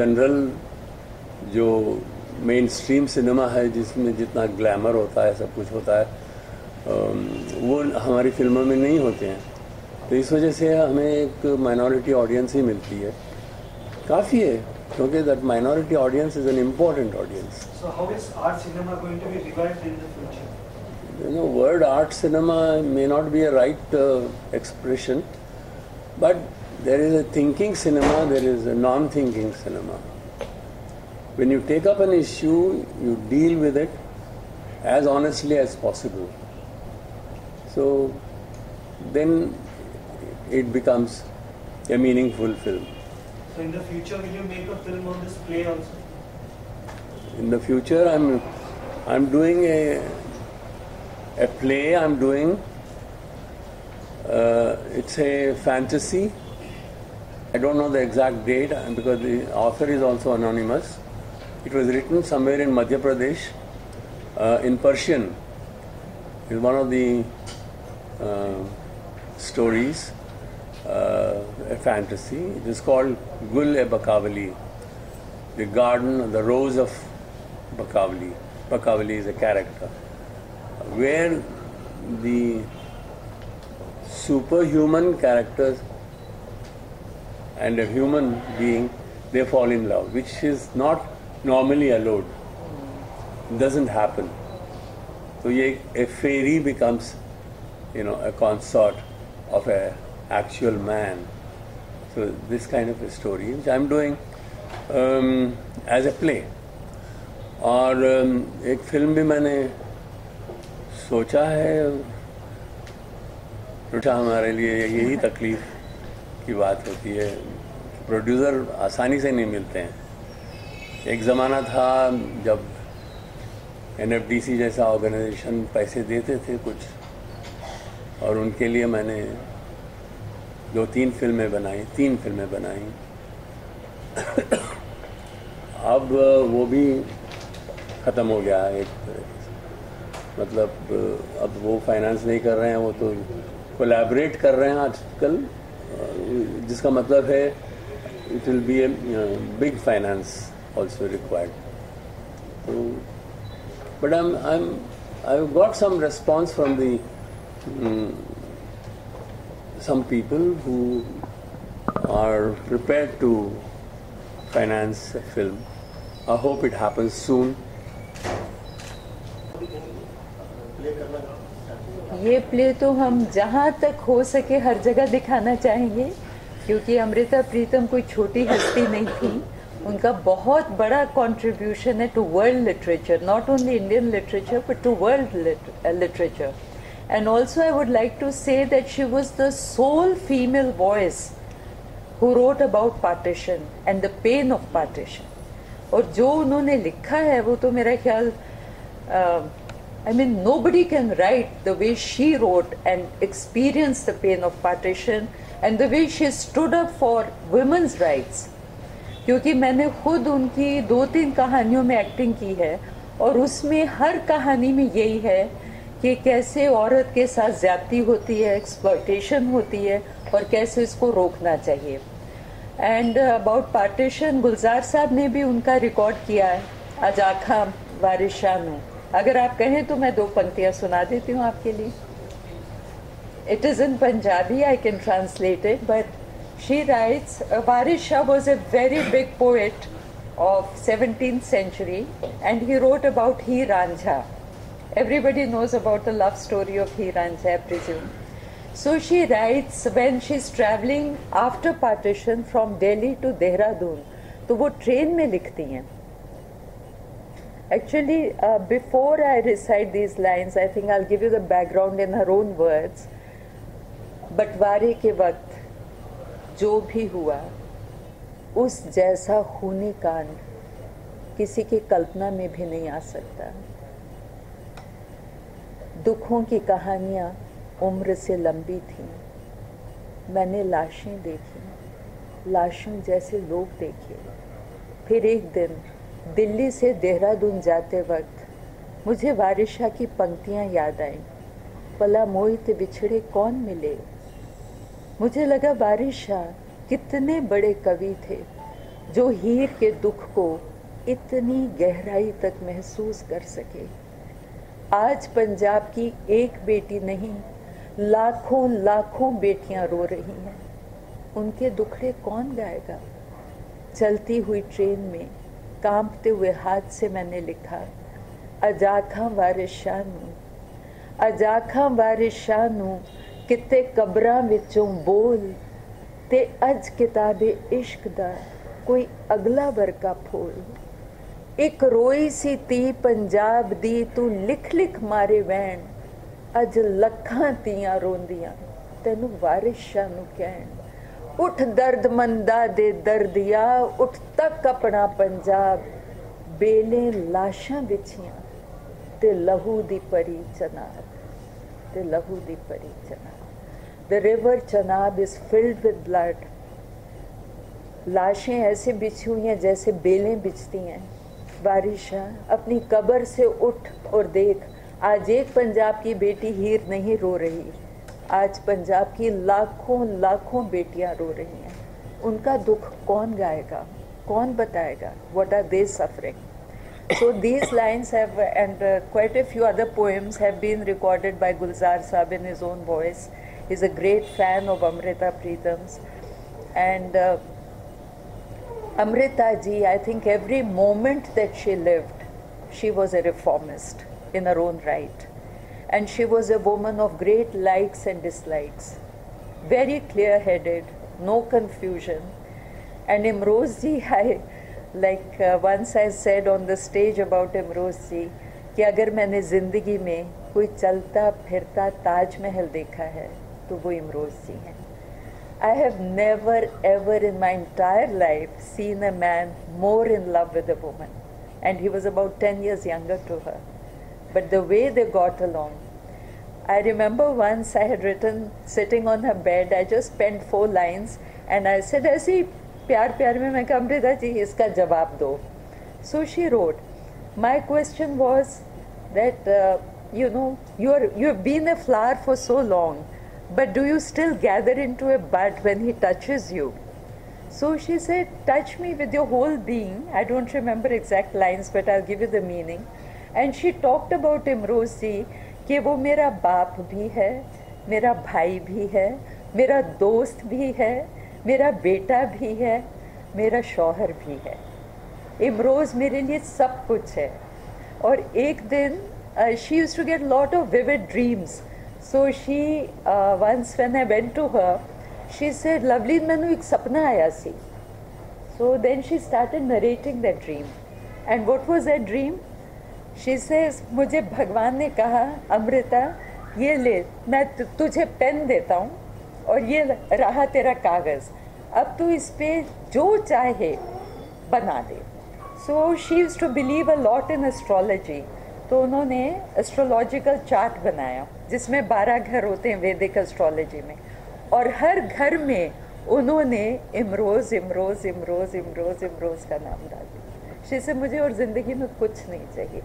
General जो main stream cinema है जिसमें जितना ग्लैमर होता है सब कुछ होता है वो हमारी फ़िल्मों में नहीं होते हैं। तो इस वजह से हमें एक माइनॉरिटी ऑडियंस ही मिलती है। काफ़ी है क्योंकि that minority audience is an important audience? You know, word art cinema may not be a right uh, expression, but there is a thinking cinema, there is a non-thinking cinema. When you take up an issue, you deal with it as honestly as possible. So then it becomes a meaningful film. So in the future, will you make a film on this play also? In the future, I'm I'm doing a a play. I'm doing. Uh, it's a fantasy. I don't know the exact date uh, because the author is also anonymous. It was written somewhere in Madhya Pradesh uh, in Persian. It's one of the uh, stories, uh, a fantasy. It is called Gul e Bakavali, the garden, of the rose of Bakavali. Bakavali is a character where the superhuman characters and a human being they fall in love, which is not normally allowed. Doesn't happen. So ye- a fairy becomes, you know, a consort of a actual man. So this kind of a story, which I'm doing um, as a play. और um, एक film भी मैंने सोचा है सोचा हमारे लिए यही तकलीफ की बात होती है प्रोड्यूसर आसानी से नहीं मिलते हैं। एक ज़माना था जब एनएफडीसी जैसा ऑर्गेनाइजेशन पैसे देते थे कुछ, और उनके लिए मैंने दो तीन फ़िल्में बनाई, तीन फ़िल्में बनाई। अब वो भी ख़त्म हो गया है। एक मतलब अब वो फाइनेंस नहीं कर रहे हैं, वो तो कोलैबोरेट कर रहे हैं आजकल। जिसका मतलब है it will be a big finance also required तो but I I am I got some response from the some people who are prepared to finance a film. I hope it happens soon. ये play तो हम जहाँ तक हो सके हर जगह दिखाना चाहेंगे, क्योंकि अमृता, प्रीतम कोई छोटी हस्ती नहीं थी उनका बहुत बड़ा कंट्रीब्यूशन है to world literature not only Indian literature but to world literature and also I would like to say that she was the sole female voice who wrote about partition and the pain of partition. और जो उन्होंने लिखा है, वो तो मेरा ख्याल I mean, nobody can write the way she wrote and experience the pain of partition and the way she stood up for women's rights. क्योंकि मैंने खुद उनकी दो तीन कहानियों में एक्टिंग की है और उसमें हर कहानी में यही है कि कैसे औरत के साथ ज्यादती होती है एक्सप्लॉयटेशन होती है और कैसे इसको रोकना चाहिए एंड अबाउट पार्टीशन गुलजार साहब ने भी उनका रिकॉर्ड किया है आज आखा वारिशा में अगर आप कहें तो मैं दो पंक्तियाँ सुना देती हूँ आपके लिए। It is in Punjabi I can translate it but she writes Waris Shah was a very big poet of seventeen century and he wrote about Heer Ranjha everybody knows about the love story of Heer Ranjha presume so she writes when she is travelling after partition from Delhi to Dehradun तो वो train में लिखती हैं। Actually, uh, before I recite these lines, I think I'll give you the background in her own words. बंटवारे के वक्त जो भी हुआ उस जैसा खूनी कांड किसी की कल्पना में भी नहीं आ सकता दुखों की कहानियाँ उम्र से लंबी थीं मैंने लाशें देखी लाशों जैसे लोग देखे फिर एक दिन दिल्ली से देहरादून जाते वक्त मुझे वारिशा की पंक्तियाँ याद आईं। पला मोहित बिछड़े कौन मिले? मुझे लगा बारिशा कितने बड़े कवि थे, जो हीर के दुख को इतनी गहराई तक महसूस कर सके। आज पंजाब की एक बेटी नहीं, लाखों लाखों बेटियाँ रो रही हैं। उनके दुखड़े कौन गाएगा? चलती हुई ट्रेन में कांपते हुए हाथ से मैंने लिखा अजाखा वारिस शाह ਨੂੰ ਅਜਾਖਾਂ ਵਾਰਿਸ ਸ਼ਾਹ ਨੂੰ ਕਿਤੇ ਕਬਰਾਂ ਵਿੱਚੋਂ ਬੋਲ ਤੇ ਅੱਜ ਕਿਤਾਬੇ ਇਸ਼ਕ ਦਾ ਕੋਈ ਅਗਲਾ ਵਰਕਾ ਫੋਲ ਇੱਕ ਰੋਈ ਸੀ ਤੀ ਪੰਜਾਬ ਦੀ ਤੂੰ ਲਿਖ ਲਿਖ ਮਾਰੇ ਵੈਣ ਅੱਜ ਲੱਖਾਂ ਤੀਆਂ ਰੋਂਦੀਆਂ ਤੈਨੂੰ ਵਾਰਿਸ ਸ਼ਾਹ ਨੂੰ ਕਹਿਣ ਉਠ ਦਰਦ ਮੰਦਾ ਦੇ ਦਰਦਿਆ ਉਠ ਤੱਕ ਆਪਣਾ ਪੰਜਾਬ ਬੇਲੇ ਲਾਸ਼ਾਂ ਵਿਛੀਆਂ ਤੇ ਲਹੂ ਦੀ ਪਰੀ ਚਨਾਬ ਤੇ ਲਹੂ ਦੀ ਪਰੀ Chenab the river Chenab is filled with blood लाशें ऐसे बिछी हुई हैं जैसे बेलें बिछती हैं बारिशा अपनी कब्र से उठ और देख आज एक पंजाब की बेटी हीर नहीं रो रही आज पंजाब की लाखों लाखों बेटियाँ रो रही हैं उनका दुख कौन गाएगा कौन बताएगा what are they suffering so these lines have and uh, quite a few other poems have been recorded by Gulzar Saab in his own voice he's a great fan of Amrita Pritam's and uh, Amrita ji I think every moment that she lived she was a reformist in her own right and she was a woman of great likes and dislikes very clear headed no confusion and Imroz ji I like uh, once I said on the stage about Imroz ji कि अगर मैंने ज़िंदगी में कोई चलता फिरता ताजमहल देखा है तो वो इमरोज जी हैं I have never ever in my entire life seen a man more in love with a woman and he was about 10 years younger to her but the way they got along I remember once I had written sitting on her bed I just penned four lines and I said ऐसे ही प्यार प्यार में मैं कहा अमृता जी इसका जवाब दो so she wrote my question was that uh, you know you are you have been a flower for so long but do you still gather into a bud when he touches you so she said touch me with your whole being i don't remember exact lines but i'll give you the meaning And she talked about imroz ji कि वो मेरा बाप भी है, मेरा भाई भी है, मेरा दोस्त भी है, मेरा बेटा भी है, मेरा शौहर भी है। इमरोज़ मेरे लिए सब कुछ है। और एक दिन she use to get lot of vivid dreams so she once when I went to her she said lovely मैनू एक सपना आया सी. So then she started narrating that dream and what was that dream she say मुझे भगवान ने कहा, अमृता, ये ले, मैं तुझे पेन देता हूँ और ये रहा तेरा कागज़। अब तू इस पर जो चाहे बना दे। So she use to believe a lot in astrology तो उन्होंने एस्ट्रोलॉजिकल चार्ट बनाया, जिसमें बारह घर होते हैं वैदिक एस्ट्रोलॉजी में। और हर घर में उन्होंने इमरोज़ इमरोज़ इमरोज़ इमरोज़ इमरोज़ का नाम डाल। दिया से मुझे और ज़िंदगी में कुछ नहीं चाहिए।